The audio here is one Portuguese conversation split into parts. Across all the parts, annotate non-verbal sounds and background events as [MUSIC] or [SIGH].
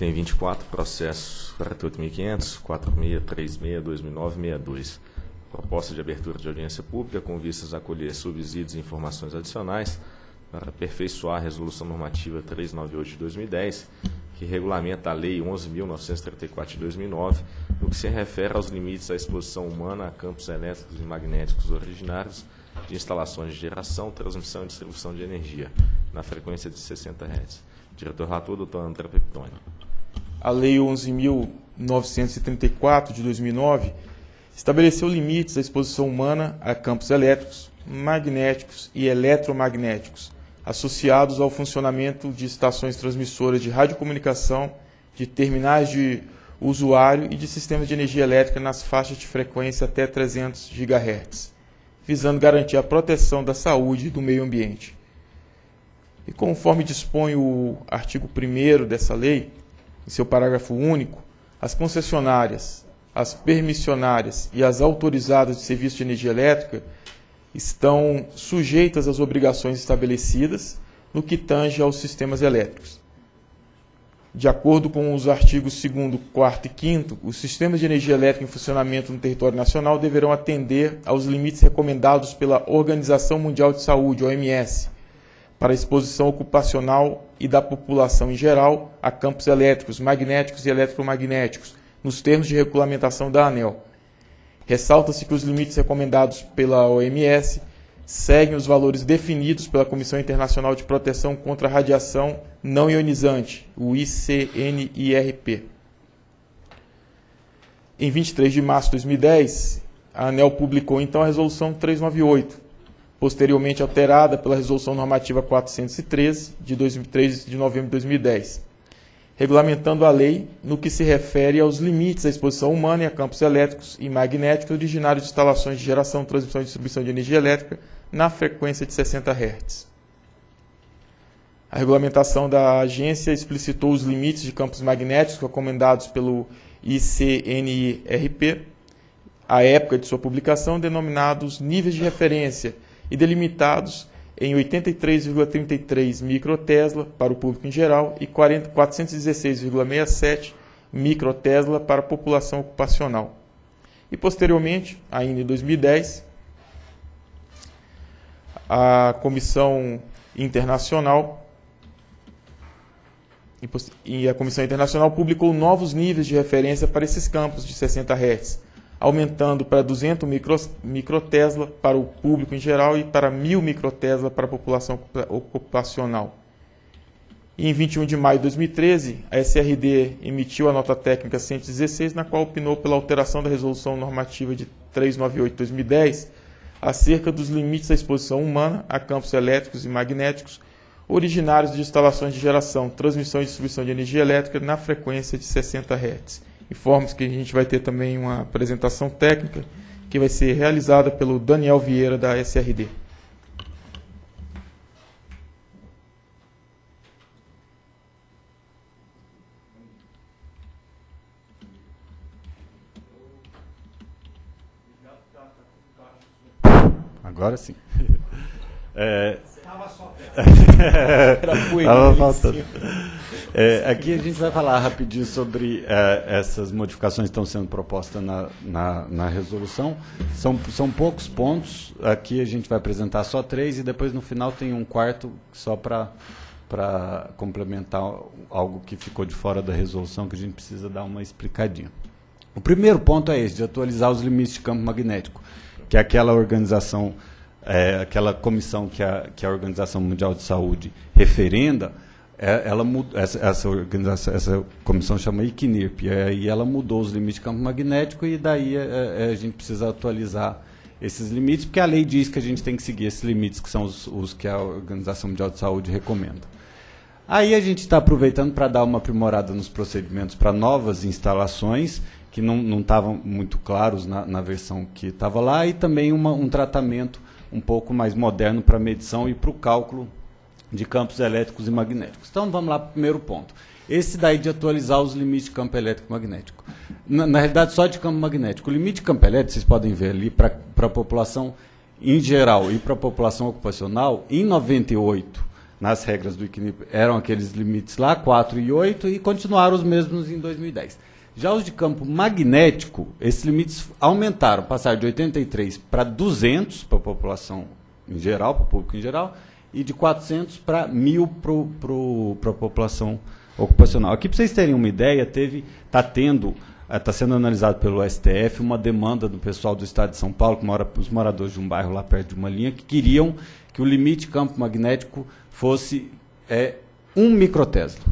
Item 24, processo 48.500, 4636, 2009, 62. Proposta de abertura de audiência pública com vistas a acolher subsídios e informações adicionais para aperfeiçoar a Resolução Normativa 398 de 2010, que regulamenta a Lei 11.934 de 2009, no que se refere aos limites à exposição humana a campos elétricos e magnéticos originários de instalações de geração, transmissão e distribuição de energia, na frequência de 60 Hz. Diretor relator, doutor André Peptoni. A Lei 11.934 de 2009 estabeleceu limites à exposição humana a campos elétricos, magnéticos e eletromagnéticos, associados ao funcionamento de estações transmissoras de radiocomunicação, de terminais de usuário e de sistemas de energia elétrica nas faixas de frequência até 300 GHz, visando garantir a proteção da saúde e do meio ambiente. E conforme dispõe o artigo 1 dessa lei, em seu parágrafo único, as concessionárias, as permissionárias e as autorizadas de serviço de energia elétrica estão sujeitas às obrigações estabelecidas no que tange aos sistemas elétricos. De acordo com os artigos 2 4 e 5 os sistemas de energia elétrica em funcionamento no território nacional deverão atender aos limites recomendados pela Organização Mundial de Saúde, OMS, para exposição ocupacional e da população em geral a campos elétricos, magnéticos e eletromagnéticos, nos termos de regulamentação da ANEL. Ressalta-se que os limites recomendados pela OMS seguem os valores definidos pela Comissão Internacional de Proteção contra a Radiação Não Ionizante, o ICNIRP. Em 23 de março de 2010, a ANEL publicou então a Resolução 398, posteriormente alterada pela Resolução Normativa 413, de 3 de novembro de 2010, regulamentando a lei no que se refere aos limites à exposição humana e a campos elétricos e magnéticos originários de instalações de geração, transmissão e distribuição de energia elétrica na frequência de 60 Hz. A regulamentação da agência explicitou os limites de campos magnéticos recomendados pelo ICNIRP, à época de sua publicação, denominados níveis de referência e delimitados em 83,33 microtesla para o público em geral e 416,67 microtesla para a população ocupacional. E posteriormente, ainda em 2010, a Comissão Internacional e a Comissão Internacional publicou novos níveis de referência para esses campos de 60 Hz aumentando para 200 micro, microtesla para o público em geral e para 1000 microtesla para a população ocupacional. E em 21 de maio de 2013, a SRD emitiu a nota técnica 116, na qual opinou pela alteração da resolução normativa de 398/2010 acerca dos limites à exposição humana a campos elétricos e magnéticos originários de instalações de geração, transmissão e distribuição de energia elétrica na frequência de 60 Hz. Informos que a gente vai ter também uma apresentação técnica que vai ser realizada pelo Daniel Vieira da SRD. Agora sim. É... [LAUGHS] Estava só. Estava faltando. É, aqui a gente vai falar rapidinho sobre é, essas modificações que estão sendo propostas na, na, na, resolução. São, são poucos pontos, aqui a gente vai apresentar só três e depois no final tem um quarto só para complementar algo que ficou de fora da resolução que a gente precisa dar uma explicadinha. O primeiro ponto é esse, de atualizar os limites de campo magnético, que é aquela organização, é, aquela comissão que a, que a Organização Mundial de Saúde referenda, é, ela essa, essa organização, essa comissão chama ICNIRP, e ela mudou os limites de campo magnético e daí a, é, é, a gente precisa atualizar esses limites, porque a lei diz que a gente tem que seguir esses limites, que são os, os que a Organização Mundial de Saúde recomenda. Aí a gente está aproveitando para dar uma aprimorada nos procedimentos para novas instalações, que não estavam muito claros na, na versão que estava lá, e também uma, um tratamento um pouco mais moderno para medição e para o cálculo de campos elétricos e magnéticos. Então vamos lá para o primeiro ponto. Esse daí de atualizar os limites de campo elétrico e magnético. Na, na realidade, só de campo magnético. O limite de campo elétrico, vocês podem ver ali, para a população em geral e para a população ocupacional, em 98, nas regras do ICNIP eram aqueles limites lá, 4 e 8, e continuaram os mesmos em 2010. Já os de campo magnético, esses limites aumentaram, passaram de 83 para 200 para a população em geral, para o público em geral, e de 400 para 1.000 para a população ocupacional. Aqui, para vocês terem uma ideia, teve, está tendo, está sendo analisado pelo STF uma demanda do pessoal do Estado de São Paulo, que mora, os moradores de um bairro lá perto de uma linha, que queriam que o limite campo magnético fosse é, 1 microtesla.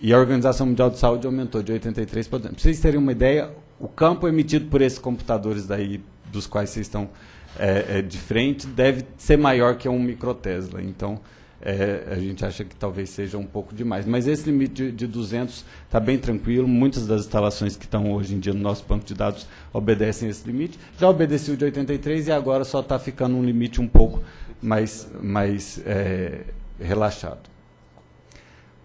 E a Organização Mundial de Saúde aumentou de 83 para 200. Para vocês terem uma ideia, o campo emitido por esses computadores daí, dos quais vocês estão é, é, de frente, deve ser maior que 1 microtesla. Então, é, a gente acha que talvez seja um pouco demais. Mas esse limite de, de 200 está bem tranquilo. Muitas das instalações que estão hoje em dia no nosso banco de dados obedecem esse limite. Já obedeceu de 83 e agora só está ficando um limite um pouco mais, mais é, relaxado.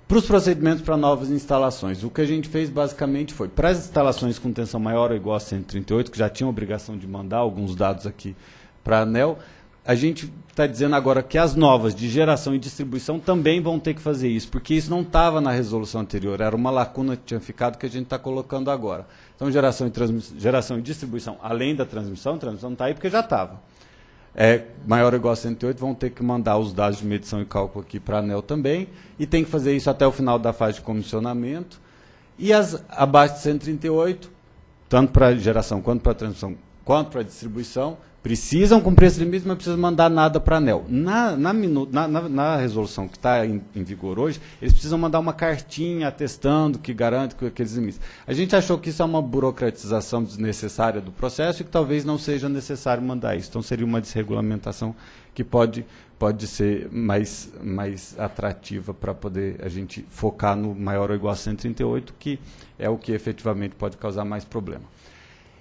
Para os procedimentos para novas instalações, o que a gente fez basicamente foi, para as instalações com tensão maior ou igual a 138, que já tinham obrigação de mandar alguns dados aqui para a ANEL, a gente está dizendo agora que as novas de geração e distribuição também vão ter que fazer isso, porque isso não estava na resolução anterior, era uma lacuna que tinha ficado que a gente está colocando agora. Então, geração e, geração e distribuição, além da transmissão, transmissão está aí porque já estava é maior ou igual a 108, vão ter que mandar os dados de medição e cálculo aqui para a ANEL também, e tem que fazer isso até o final da fase de comissionamento. E as abaixo de 138, tanto para geração quanto para transmissão, quanto para distribuição, precisam cumprir esse limite, mas precisam mandar nada para a ANEL. Na, na, na, na, resolução que está em, em, vigor hoje, eles precisam mandar uma cartinha atestando que garante que aqueles limites. A gente achou que isso é uma burocratização desnecessária do processo e que talvez não seja necessário mandar isso. Então, seria uma desregulamentação que pode, pode ser mais, mais atrativa para poder a gente focar no maior ou igual a 138, que é o que efetivamente pode causar mais problema.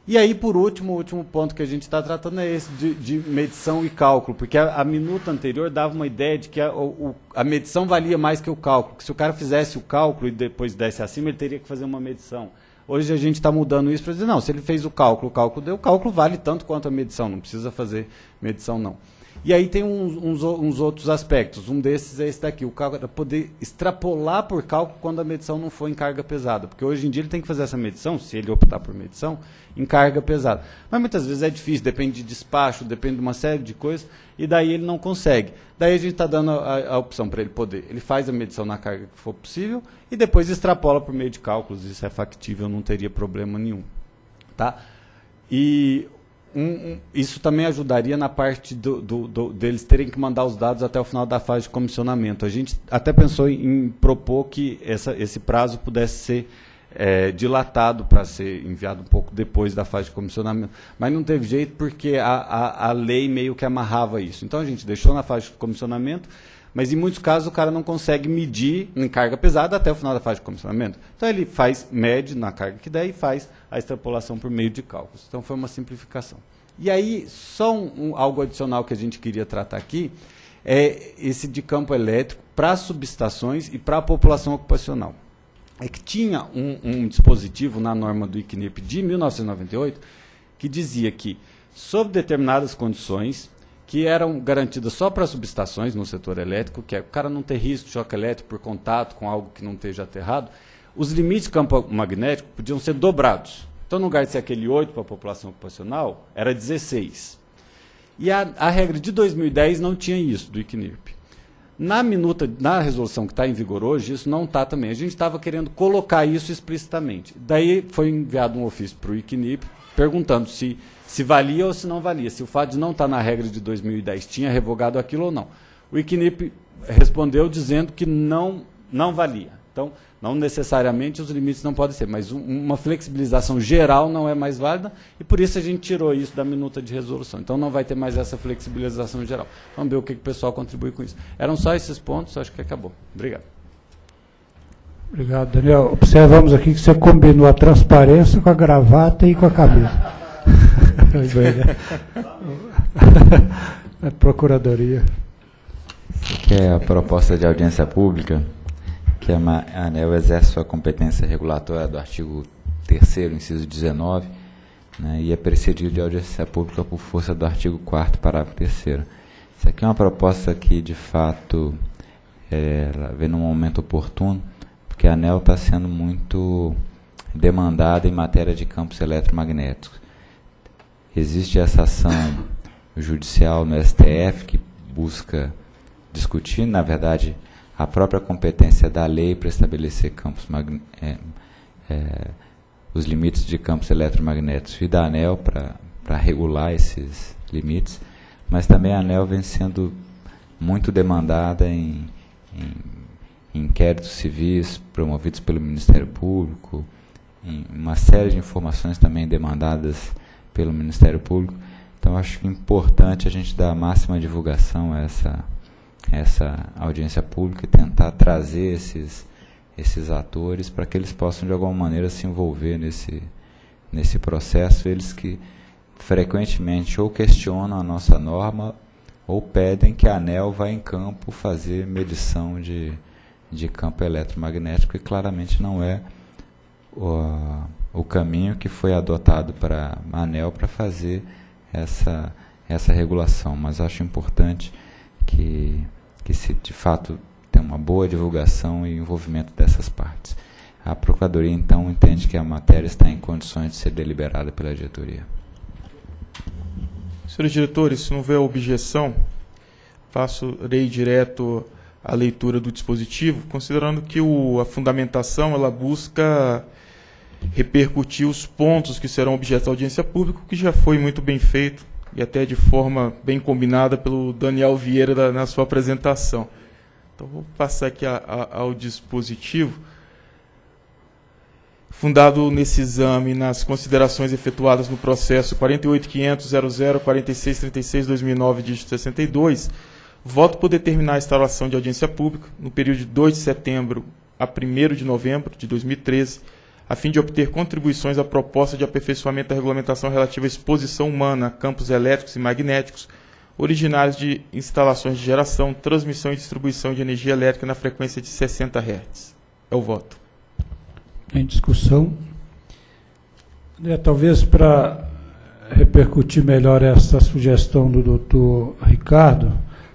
E aí, por último, o último ponto que a gente está tratando é esse de, de, medição e cálculo, porque a, a, minuta anterior dava uma ideia de que a, o, a, medição valia mais que o cálculo, que se o cara fizesse o cálculo e depois desse acima, ele teria que fazer uma medição. Hoje a gente está mudando isso para dizer, não, se ele fez o cálculo, o cálculo deu, o cálculo vale tanto quanto a medição, não precisa fazer medição não. E aí tem uns, uns, uns, outros aspectos. Um desses é esse daqui, o é poder extrapolar por cálculo quando a medição não for em carga pesada. Porque hoje em dia ele tem que fazer essa medição, se ele optar por medição, em carga pesada. Mas muitas vezes é difícil, depende de despacho, depende de uma série de coisas, e daí ele não consegue. Daí a gente está dando a, a opção para ele poder. Ele faz a medição na carga que for possível e depois extrapola por meio de cálculos. Isso é factível, não teria problema nenhum. Tá? E um, isso também ajudaria na parte do, do, do, deles terem que mandar os dados até o final da fase de comissionamento. A gente até pensou em, em propor que essa, esse prazo pudesse ser é, dilatado para ser enviado um pouco depois da fase de comissionamento. Mas não teve jeito porque a, a, a lei meio que amarrava isso. Então a gente deixou na fase de comissionamento, mas em muitos casos o cara não consegue medir em carga pesada até o final da fase de comissionamento. Então ele faz, mede na carga que der e faz a extrapolação por meio de cálculos. Então foi uma simplificação. E aí, só um, um, algo adicional que a gente queria tratar aqui é esse de campo elétrico para subestações e para a população ocupacional. É que tinha um, um dispositivo na norma do ICNIP de 1998 que dizia que, sob determinadas condições, que eram garantidas só para subestações no setor elétrico, que é o cara não ter risco de choque elétrico por contato com algo que não esteja aterrado, os limites de campo magnético podiam ser dobrados. Então, no lugar de ser aquele 8 para a população ocupacional, era 16. E a, a regra de 2010 não tinha isso, do ICNIRP. Na minuta, na resolução que está em vigor hoje, isso não está também. A gente estava querendo colocar isso explicitamente. Daí foi enviado um ofício para o ICNIP perguntando se, se valia ou se não valia, se o fato de não estar tá na regra de 2010 tinha revogado aquilo ou não. O ICNIP respondeu dizendo que não, não valia. Então, não necessariamente os limites não podem ser, mas um, uma flexibilização geral não é mais válida e por isso a gente tirou isso da minuta de resolução. Então não vai ter mais essa flexibilização geral. Vamos ver o que, que o pessoal contribui com isso. Eram só esses pontos, acho que acabou. Obrigado. Obrigado, Daniel. Observamos aqui que você combinou a transparência com a gravata e com a camisa. a [LAUGHS] [LAUGHS] Procuradoria. Você quer a proposta de audiência pública? Que a ANEL exerce sua competência regulatória do artigo 3 inciso 19, né, e é precedido de audiência pública por força do artigo 4 parágrafo 3 Isso aqui é uma proposta que, de fato, ela vem num momento oportuno, porque a ANEL está sendo muito demandada em matéria de campos eletromagnéticos. Existe essa ação judicial no STF que busca discutir, na verdade, a própria competência da lei para estabelecer campos é, é, os limites de campos eletromagnéticos e da ANEL para regular esses limites, mas também a ANEL vem sendo muito demandada em, em inquéritos civis promovidos pelo Ministério Público, em uma série de informações também demandadas pelo Ministério Público. Então, acho importante a gente dar a máxima divulgação a essa, essa audiência pública e tentar trazer esses, esses atores para que eles possam, de alguma maneira, se envolver nesse, nesse processo. Eles que frequentemente ou questionam a nossa norma ou pedem que a ANEL vá em campo fazer medição de, de campo eletromagnético, e claramente não é o, o caminho que foi adotado para a ANEL para fazer essa, essa regulação. Mas acho importante que, que se de fato tenha uma boa divulgação e envolvimento dessas partes. A Procuradoria, então, entende que a matéria está em condições de ser deliberada pela diretoria. Senhores diretores, se não houver objeção, passarei direto à leitura do dispositivo, considerando que o, a fundamentação ela busca repercutir os pontos que serão objeto da audiência pública, que já foi muito bem feito e até de forma bem combinada pelo Daniel Vieira da, na sua apresentação. Então, vou passar aqui a, a, ao dispositivo fundado nesse exame nas considerações efetuadas no processo 48.500.00.4636.2009, dígito 62, voto por determinar a instalação de audiência pública no período de 2 de setembro a 1 de novembro de 2013, a fim de obter contribuições à proposta de aperfeiçoamento da regulamentação relativa à exposição humana a campos elétricos e magnéticos originários de instalações de geração, transmissão e distribuição de energia elétrica na frequência de 60 Hz. É o voto em discussão. É, talvez para repercutir melhor essa sugestão do doutor Ricardo,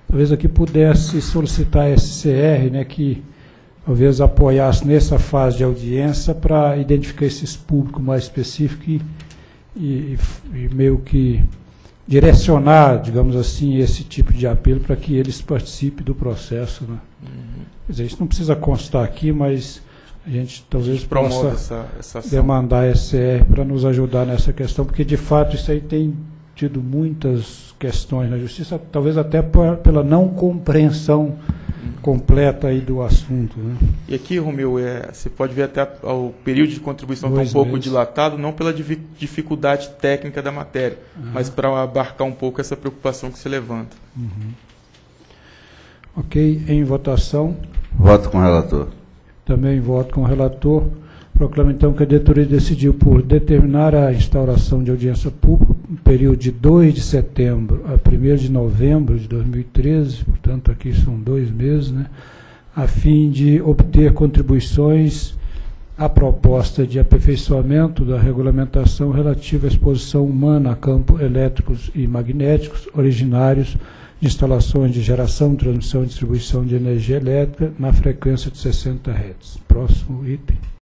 talvez aqui pudesse solicitar a SCR, né, que talvez apoiasse nessa fase de audiência para identificar esses públicos mais específicos e, e, e, meio que direcionar, digamos assim, esse tipo de apelo para que eles participem do processo. Né? Uhum. Quer dizer, isso não precisa constar aqui, mas a gente talvez gente possa essa, essa demandar a SCR para nos ajudar nessa questão, porque de fato isso aí tem tido muitas questões na justiça, talvez até por, pela não compreensão completa aí do assunto. Né? E aqui, Romeu, é, você pode ver até o período de contribuição está um pouco meses. dilatado, não pela dificuldade técnica da matéria, uhum. mas para abarcar um pouco essa preocupação que se levanta. Uhum. Ok, em votação. Voto com o relator. Também voto com o relator. Proclamo então que a diretoria decidiu por determinar a instauração de audiência pública no período de 2 de setembro a 1 de novembro de 2013, portanto aqui são dois meses, né, a fim de obter contribuições à proposta de aperfeiçoamento da regulamentação relativa à exposição humana a campos elétricos e magnéticos originários de instalações de geração, transmissão e distribuição de energia elétrica na frequência de 60 Hz. Próximo item.